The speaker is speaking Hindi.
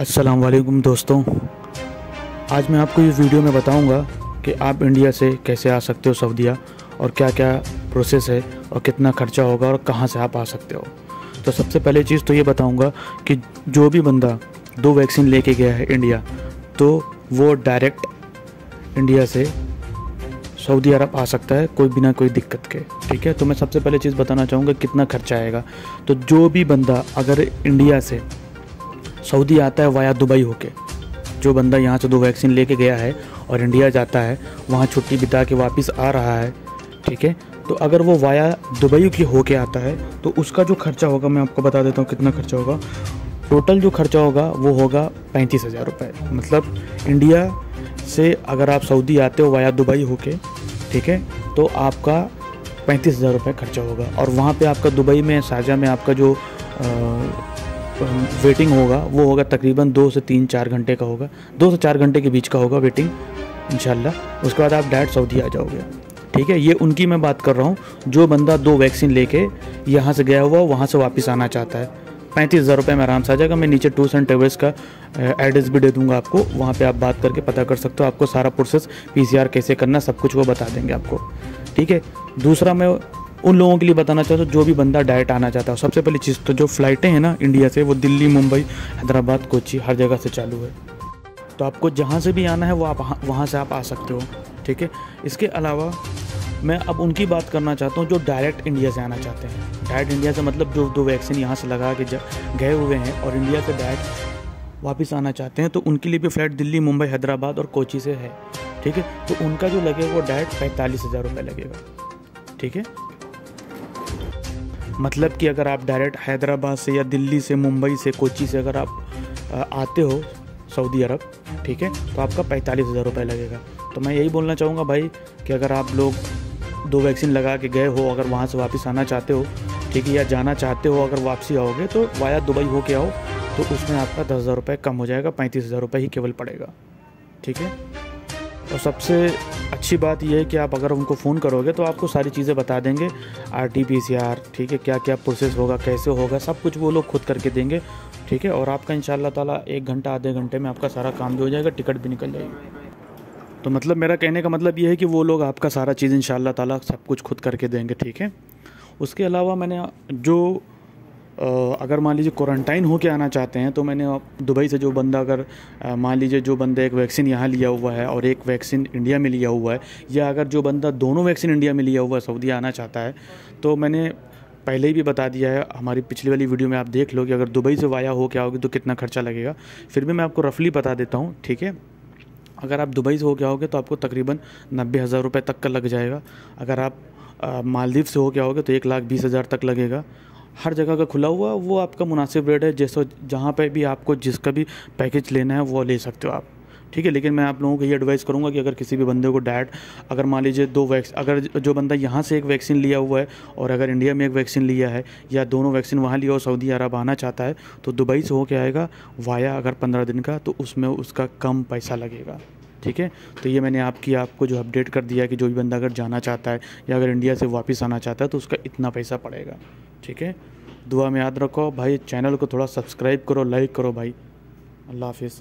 अस्सलाम वालेकुम दोस्तों। आज मैं आपको इस वीडियो में बताऊँगा कि आप इंडिया से कैसे आ सकते हो सऊदीया और क्या क्या प्रोसेस है और कितना खर्चा होगा और कहाँ से आप आ सकते हो। तो सबसे पहले चीज़ तो ये बताऊँगा कि जो भी बंदा दो वैक्सीन लेके गया है इंडिया तो वो डायरेक्ट इंडिया से सऊदी अरब आ सकता है कोई बिना कोई दिक्कत के, ठीक है? तो मैं सबसे पहले चीज़ बताना चाहूँगा कितना खर्चा आएगा। तो जो भी बंदा अगर इंडिया से सऊदी आता है वाया दुबई होके। जो बंदा यहाँ से दो वैक्सीन लेके गया है और इंडिया जाता है, वहाँ छुट्टी बिता के वापस आ रहा है, ठीक है? तो अगर वो वाया दुबई की होके आता है तो उसका जो खर्चा होगा, मैं आपको बता देता हूँ कितना खर्चा होगा। टोटल जो खर्चा होगा, वो होगा पैंतीस हज़ार रुपये मतलब इंडिया से अगर आप सऊदी आते हो वाया दुबई होके, ठीक है? तो आपका पैंतीस हज़ार रुपये खर्चा होगा। और वहाँ पे आपका दुबई में, शारजा में आपका जो वेटिंग होगा, वो होगा तकरीबन दो से तीन चार घंटे का होगा। दो से चार घंटे के बीच का होगा वेटिंग इन उसके बाद आप डायरेक्ट सऊदी आ जाओगे। ठीक है, ये उनकी मैं बात कर रहा हूँ, जो बंदा दो वैक्सीन लेके यहाँ से गया हुआ, वहाँ से वापस आना चाहता है। पैंतीस हज़ार रुपये में आराम से आ जाएगा। मैं नीचे टूर्स एंड ट्रेवल्स का एड्रेस भी दे दूँगा आपको। वहाँ पे आप बात करके पता कर सकते हो आपको सारा प्रोसेस पीसीआर कैसे करना, सब कुछ वो बता देंगे आपको। ठीक है, दूसरा मैं उन लोगों के लिए बताना चाहता हूँ, जो भी बंदा डायरेक्ट आना चाहता है। सबसे पहली चीज़ तो जो फ़्लाइटें हैं ना इंडिया से, वो दिल्ली, मुंबई, हैदराबाद, कोची, हर जगह से चालू है। तो आपको जहाँ से भी आना है, वो आप वहाँ से आप आ सकते हो, ठीक है? इसके अलावा मैं अब उनकी बात करना चाहता हूँ, जो डायरेक्ट इंडिया से आना चाहते हैं। डायरेक्ट इंडिया से मतलब जो दो वैक्सीन यहाँ से लगा के गए हुए हैं और इंडिया से डायरेक्ट वापस आना चाहते हैं तो उनके लिए भी फ़्लाइट दिल्ली, मुंबई, हैदराबाद और कोची से है, ठीक है? तो उनका जो लगेगा वो डायरेक्ट पैंतालीस हज़ार रुपये लगेगा, ठीक है? मतलब कि अगर आप डायरेक्ट हैदराबाद से या दिल्ली से, मुंबई से कोची से अगर आप आते हो सऊदी अरब, ठीक है तो आपका पैंतालीस हज़ार रुपये लगेगा। तो मैं यही बोलना चाहूँगा भाई कि अगर आप लोग दो वैक्सीन लगा के गए हो, अगर वहाँ से वापस आना चाहते हो, ठीक है, या जाना चाहते हो, अगर वापसी आओगे तो वाया दुबई हो के आओ तो उसमें आपका दस हज़ार रुपये कम हो जाएगा, पैंतीस हज़ार रुपये ही केवल पड़ेगा, ठीक है? और सबसे अच्छी बात यह है कि आप अगर उनको फ़ोन करोगे तो आपको सारी चीज़ें बता देंगे। R T P C R ठीक है क्या क्या प्रोसेस होगा, कैसे होगा, सब कुछ वो लोग खुद करके देंगे, ठीक है, और आपका इन ताला एक घंटा, आधे घंटे में आपका सारा काम भी हो जाएगा, टिकट भी निकल जाएगी। तो मतलब मेरा कहने का मतलब ये है कि वो लोग आपका सारा चीज़ इन ताला सब कुछ खुद करके देंगे, ठीक है। उसके अलावा मैंने जो अगर मान लीजिए क्वारंटाइन होके आना चाहते हैं तो मैंने दुबई से जो बंदा अगर मान लीजिए जो बंदा एक वैक्सीन यहाँ लिया हुआ है और एक वैक्सीन इंडिया में लिया हुआ है, या अगर जो बंदा दोनों वैक्सीन इंडिया में लिया हुआ है, सऊदी आना चाहता है तो मैंने पहले ही भी बता दिया है, हमारी पिछली वाली वीडियो में आप देख लो कि अगर दुबई से वाया हो आओगे तो कितना खर्चा लगेगा। फिर भी मैं आपको रफली बता देता हूँ, ठीक है? अगर आप दुबई से हो आओगे तो आपको तकरीबन नब्बे हज़ार रुपये तक का लग जाएगा। अगर आप मालदीव से हो आओगे तो एक लाख बीस हज़ार तक लगेगा। हर जगह का खुला हुआ, वो आपका मुनासिब रेट है, जैसे जहाँ पर भी आपको जिसका भी पैकेज लेना है, वो ले सकते हो आप। ठीक है, लेकिन मैं आप लोगों को ये एडवाइस करूँगा कि अगर किसी भी बंदे को डायट अगर मान लीजिए दो वैक्स अगर जो बंदा यहाँ से एक वैक्सीन लिया हुआ है और अगर इंडिया में एक वैक्सीन लिया है या दोनों वैक्सीन वहाँ लिया और सऊदी अरब आना चाहता है तो दुबई से होके आएगा वाया अगर पंद्रह दिन का तो उसमें उसका कम पैसा लगेगा। ठीक है? तो ये मैंने आपकी, आपको जो अपडेट कर दिया कि जो भी बंदा अगर जाना चाहता है या अगर इंडिया से वापस आना चाहता है तो उसका इतना पैसा पड़ेगा, ठीक है? दुआ में याद रखो, भाई चैनल को थोड़ा सब्सक्राइब करो लाइक करो भाई। अल्लाह हाफिज़।